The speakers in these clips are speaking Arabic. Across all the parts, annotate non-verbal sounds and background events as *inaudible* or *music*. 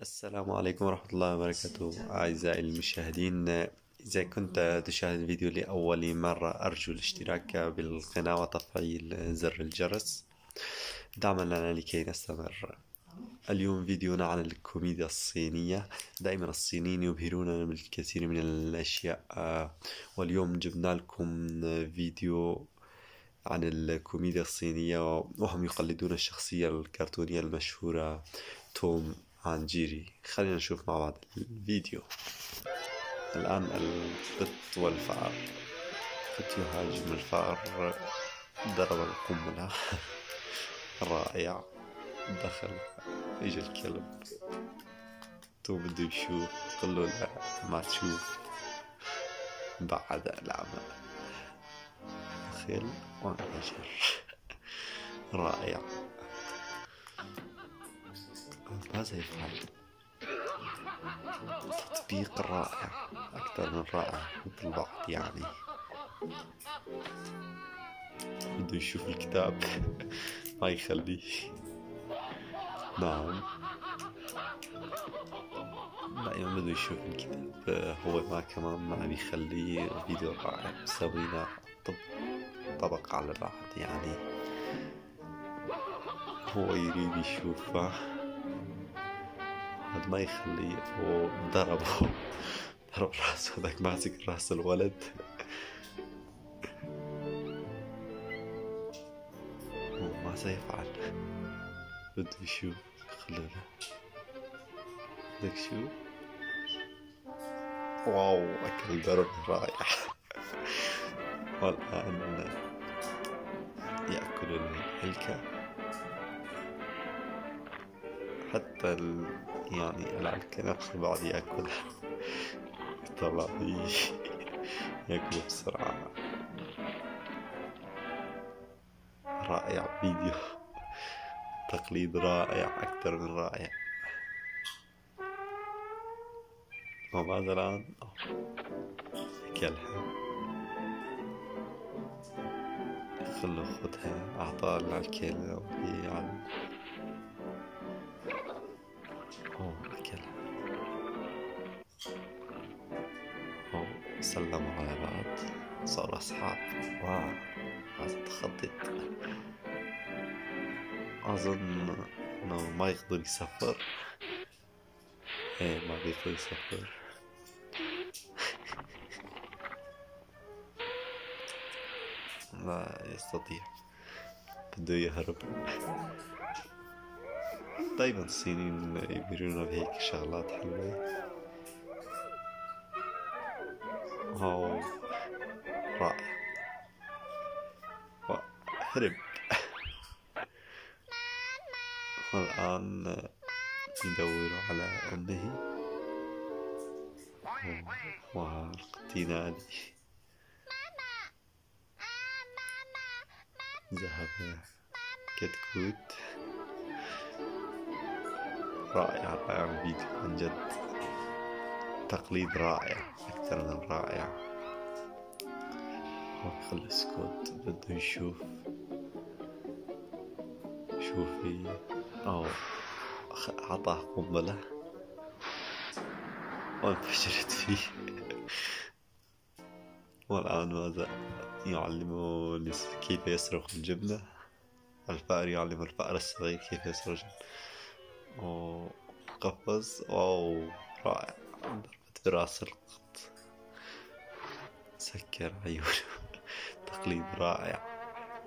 السلام عليكم ورحمة الله وبركاته أعزائي المشاهدين. إذا كنت تشاهد الفيديو لأول مرة أرجو الاشتراك بالقناة وتفعيل زر الجرس. دعما لنا لكي نستمر. اليوم فيديونا عن الكوميديا الصينية. دائما الصينيين يبهروننا بالكثير من الأشياء. واليوم جبنا لكم فيديو عن الكوميديا الصينية وهم يقلدون الشخصية الكرتونية المشهورة توم عن جيري خلينا نشوف مع بعض الفيديو. الآن القط والفأر. قط يهاجم الفأر ضرب القنبلة. *laughs* رائع. دخل اجى الكلب. تو بده يشوف. قل له لا ما تشوف. بعد الأعمى دخل وانفجر *laughs* رائع. ماذا يفعل؟ تطبيق رائع أكثر من رائع مثل البعض يعني. بده يشوف الكتاب. *laughs* ما يخليه. نعم. دائما بده يشوف الكتاب هو ما كمان ما بيخليه فيديو رائع. مسوينا طبق على بعض يعني. هو يريد يشوفه. هذا ما يخليه وضربه ضرب راسه هذاك ماسك راس الولد. ماذا يفعل بده يشوف خلونا. بدك شو؟ واو أكل ضرب رائع. والآن يأكل الهلكة. حتى ال... يعني العلكة نفسه بعد يأكلها طلع يأكل بسرعة. رائع فيديو. تقليد رائع أكثر من رائع. وماذا الآن؟ أكلها خله خدها أعطاها العلكة وهي يعني سلموا على بعض صاروا أصحاب. واو. هذا تخطط أظن إنه ما يقدر يسافر. إيه ما بيقدر يسافر. *laughs* لا يستطيع. بده يهرب. دايما الصينيين يبهرونا بهيك شغلات حلوة. هاو رائع هرب والآن يدوروا على أمه. والقطي نادي ذهب. كتكوت رائع. رائع. الفيديو عن جد. تقليد رائع أكثر من رائع. هو خلي سكوت بده يشوف شوفي أو أعطاه قنبلة. وانفجرت فيه. *laughs* والآن ماذا؟ يعلم كيف يسرق الجبنة الفأر يعلم الفأر الصغير كيف يسرق الجبنة وقفز أو رائع. براس القط سكر عيونه. *laughs* تقليد رائع.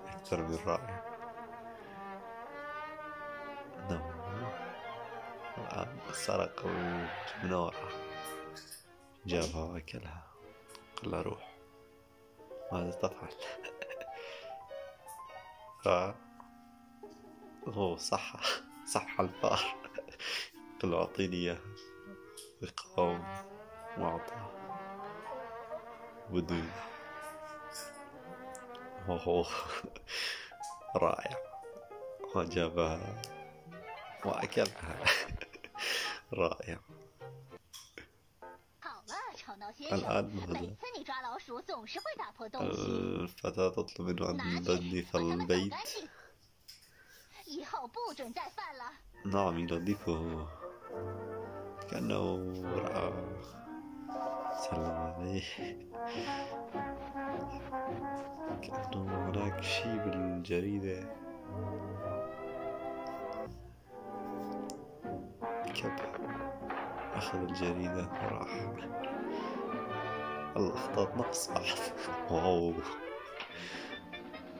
أكثر من رائع. الآن سرق وراه جابها وأكلها قال روح. ماذا تفعل؟ *laughs* هو صح. صح الفار. *laughs* قال له أعطيني إياها. وقام وأعطاه بدون. وهو رائع. وجابها وأكلها رائع. الآن ماذا؟ الفتاة تطلب منه أن ينظف البيت. نعم ينظفه كأنه رأى سلم عليه كأنه هناك شيء بالجريدة. كبح أخذ الجريدة وراح. الأخطاء نقص. واو.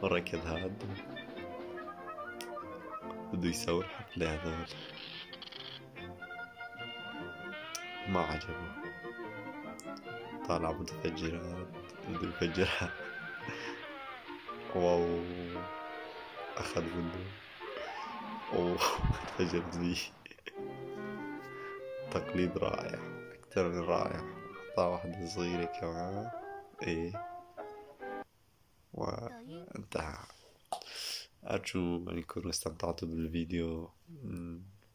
وركض هذا. بده يسوي الحفلة هذول. ما عجبه. طالع متفجرات يفجرها واو. أخذ منه. أوه تفجرت بيه تقليد رائع. أكثر من رائع. أعطاه واحدة صغيرة كمان. إيه. وانتهى. أرجو أن يكونوا استمتعتوا بالفيديو.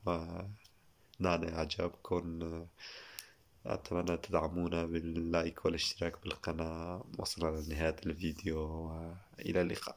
ونال إعجابكم. أتمنى تدعمونا باللايك والاشتراك بالقناة وصلنا لنهاية الفيديو وإلى اللقاء.